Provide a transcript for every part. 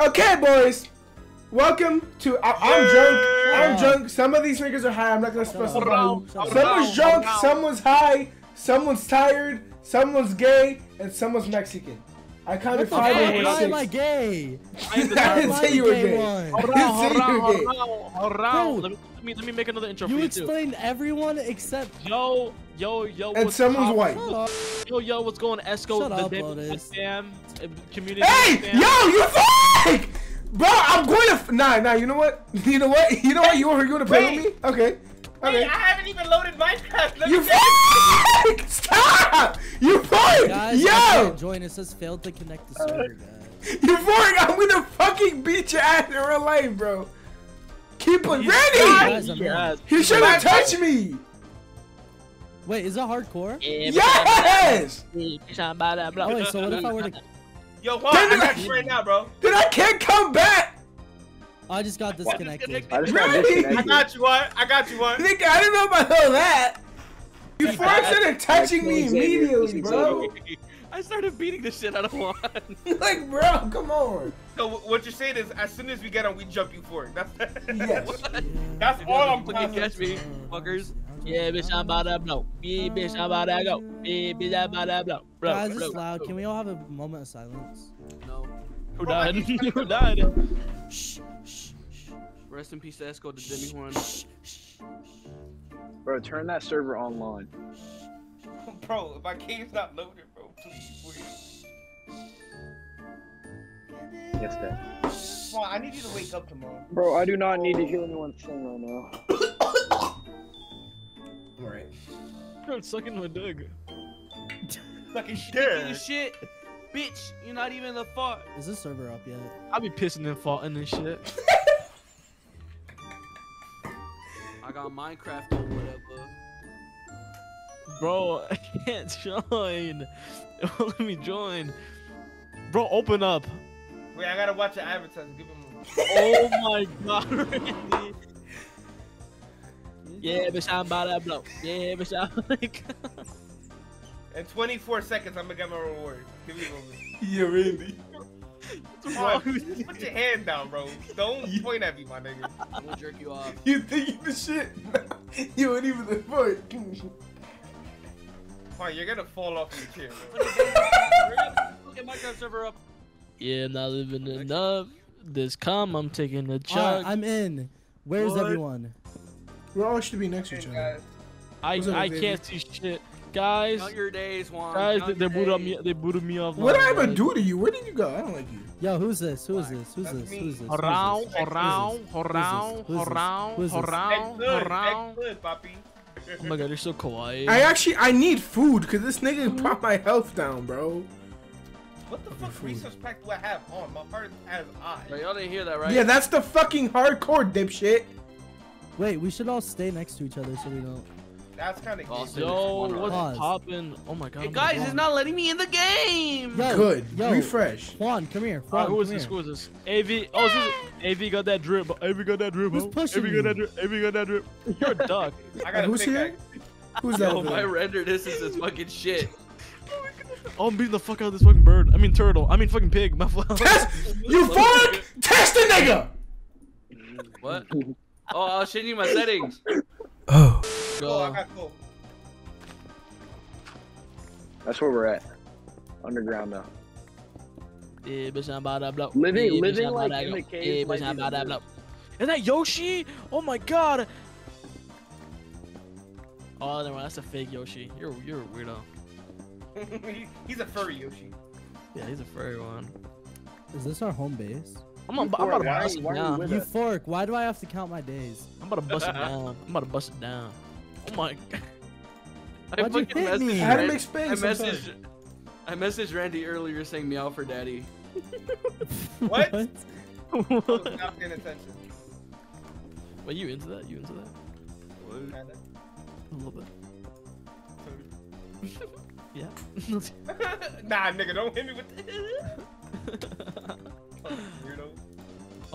Okay, boys. Welcome to. I, I'm drunk. I'm drunk. Some of these niggas are high. I'm not gonna specify. who. Someone's drunk. Someone's high. Someone's tired. Someone's gay, and someone's Mexican. I counted What the five fuck? and Why am I gay? I didn't say you were gay. one. I didn't say you were gay. Around. Let me, let me make another intro You for you too. explained everyone except. Yo, yo, yo. And someone's up? white. Shut. Yo, yo, what's going on? Esco, Shut the up, David Lotus. fam, uh, community. Hey, fam. yo, you fake! Bro, I'm going to. F- nah, nah. You know what? You know what? You know what? You were you gonna play with me? Okay. Wait, I haven't even loaded Minecraft. Let You me! Stop! You fake! Guys, I Yo! can't join. It says failed to connect to server, guys. You fake! I'm gonna fucking beat your ass in real life, bro. Keep it ready! Guys, I'm in. Yes. He shouldn't touch me! Wait, is that hardcore? Yes! Wait, so what if I were to? Yo, Juan, I got you right now, bro. Dude, I can't come back! I just got disconnected. I just got Really? I disconnected. got you, Juan. I got you, Juan. Nigga, I didn't know about all that! You first started touching me immediately, bro! I started beating the shit out of one. Like, bro, come on! So what you're saying is, as soon as we get on, we jump you for it. That's Yes. That's all I'm Fucking catch me, fuckers. Yeah, bitch, I'm about to blow. Yeah, bitch, I'm about to go. Yeah, bitch, I'm about to blow. Bro, Guys, bro, this is loud. Can we all have a moment of silence? No. Who died? Who died? Shh, shh, shh, Rest in peace to Esco, the Demi Horn. shh, shh, Bro, turn that server online. Bro, if my game's not loaded, bro, please, please. Yes, Dad. Come on, I need you to wake up tomorrow. Bro, I do not need to hear anyone sing right now. Bro, it's sucking my dick. Fucking Taking shit. shit, bitch. You're not even the fuck. Is this server up yet? I'll be pissing and farting and shit. I got Minecraft or whatever. Bro, I can't join. Let me join. Bro, open up. Wait, I gotta watch the advertisement. Give him a Oh my god, Randy. Yeah, bitch, I'm about to blow. Yeah, bitch, I'm like. In 24 seconds, I'm gonna get my reward. Give me a moment. Yeah, Randy. What's wrong on, with just put your hand down, bro. Don't point at me, my nigga. I'm gonna jerk you off. You think you the shit? you ain't even the foot. Fine, you're gonna fall off your chair, bro. Look at Minecraft server up. Yeah, I'm not living enough. This come, I'm taking a Alright, chug. I'm in. Where's What? everyone? We all should be next to each other. I up, I baby? can't see shit, guys. Count your days, Juan. Guys, Count they, your they booted me. They booted me off. What did I my- ever do to you? Where did you go? I don't like you. Yo, who's this? Who is this? Who's this? Who's this? Who's Around, this? around, around, Who's around, around, around. papi. Oh my god, you're so kawaii. I actually I need food because this nigga brought my health down, bro. What the fuck resource pack do I have on? My heart has Bro, eyes. y'all didn't hear that, right? Yeah, that's the fucking hardcore dipshit. Wait, we should all stay next to each other so we don't. That's kind of Awesome. Yo, what's Pause. poppin'? Oh my god. Hey, guys, gonna- it's not letting me in the game. Yo, Good. Yo, Refresh. Juan, come here. Alright, Juan, who is come this? here. Who is this? AV. Oh, this is AV got that drip. AV got that drip. Who's pushing AV got that drip. AV got that drip. You're a duck. I got Who's here? pickaxe. Who's that? Yo, over my render, this is this fucking shit. Oh, I'm beating the fuck out of this fucking bird. I mean turtle. I mean fucking pig. My fault. Test you fuck! Test the nigga! What? Oh, I'll show you my settings. Oh. Oh, I got cool. That's where we're at. Underground now. Yeah, bitch, I'm about to blow. Living- yeah, living, like, in the caves Yeah, might bitch, I'm about to blow. move. Is that Yoshi? Oh my god. Oh, never mind. That's a fake Yoshi. You're you're a weirdo. He's a furry Yoshi. Yeah, he's a furry one. Is this our home base? I'm, I'm, I'm about to bust it why are you down. with You us? fork. Why do I have to count my days? I'm about to bust it down. I'm about to bust it down. Oh my god. I Why'd you hit me? messaged I had to Ran- make space. I messaged, I messaged Randy earlier saying meow for daddy. What? What? I was not paying attention. Wait, you into that? You into that? Kinda. A little bit. Yeah. nah, nigga, don't hit me with this.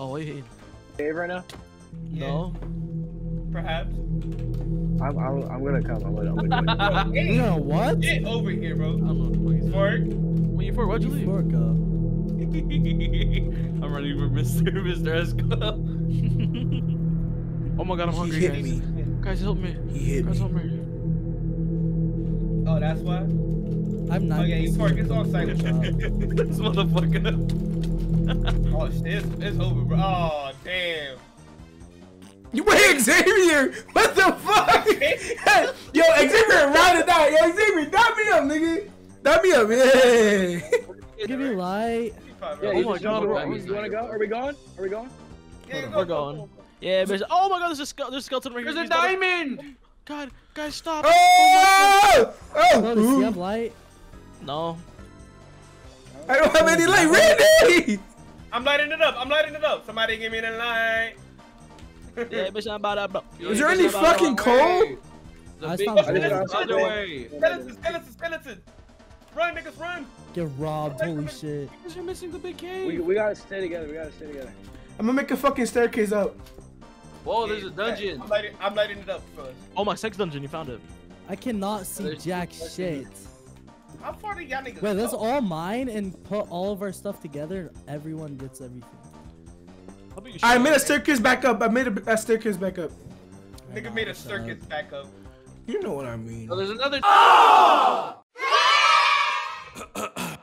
Weirdo. oh wait. Cave right now? No. Perhaps. I'm, I'm, I'm gonna come. I'm gonna, I'm gonna Bro, You hey, know what? get over here, bro. don't know. what the fuck he's- Fork. When you for? Why'd you leave? Fork, uh, I'm running for Mr. Mr. Esco. Oh my god, I'm hungry, he hit guys. me. Guys, help me. He hit Guys, me. help me. Oh, that's why. I'm not. Oh yeah, you park. It's on site. this motherfucker. oh shit, it's, it's over, bro. Oh damn. You wait, Xavier! What the fuck? Yo, Xavier, round it out. Yo, Xavier, dab me up, nigga. Dab me up, yeah. Give me light. Yeah, Oh you my God, bro. around. You wanna go? Are we going? Are we going? Yeah, We're going. Yeah, bitch. Oh my god, there's a, ske- there's a skeleton right here. There's a He's not- diamond. God, guys, stop. Oh! Oh, oh! does he Oh! have light? No. I don't have any light. Randy! I'm lighting it up. I'm lighting it up. Somebody give me the light. Yeah, bitch, I'm about that, bro. Is there any fucking coal? I found one is gold. the other way. Skeleton, skeleton, skeleton. Run, niggas, run. Get robbed. Holy shit. Because you're missing the big cave. We, we gotta stay together. We gotta stay together. I'm gonna make a fucking staircase up. Whoa, there's a dungeon. I'm lighting, I'm lighting it up first. Oh, my sex dungeon, you found it. I cannot see There's- jack shit. How far do y'all niggas Wait, that's go? all mine and put all of our stuff together and everyone gets everything. How about you I made a staircase back up. I made a, a staircase back up. Nigga made a circus back up. You know what I mean. Oh, there's another. Oh!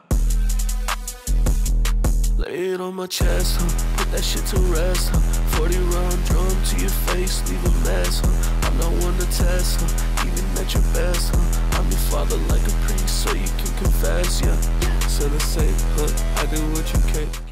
Lay it on my chest, huh? Put that shit to rest, huh? 40 round drum to your face, leave a mess, huh? One to test, huh? Even at your best, huh? I'm your father like a priest, so you can confess, yeah. So the same, huh? I do what you can't.